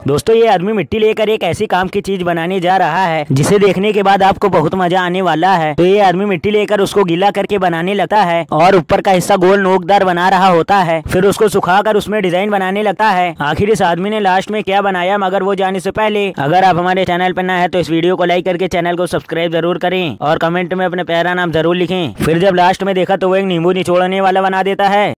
दोस्तों, ये आदमी मिट्टी लेकर एक ऐसी काम की चीज़ बनाने जा रहा है, जिसे देखने के बाद आपको बहुत मज़ा आने वाला है। तो ये आदमी मिट्टी लेकर उसको गीला करके बनाने लगता है और ऊपर का हिस्सा गोल नोकदार बना रहा होता है। फिर उसको सुखाकर उसमें डिज़ाइन बनाने लगता है। आखिर इस आदमी ने लास्ट में क्या बनाया, मगर वो जाने से पहले, अगर आप हमारे चैनल पर ना है तो इस वीडियो को लाइक करके चैनल को सब्सक्राइब ज़रूर करें और कमेंट में अपने प्यारा नाम ज़रूर लिखे। फिर जब लास्ट में देखा तो वो एक नींबू निचोड़ने वाला बना देता है।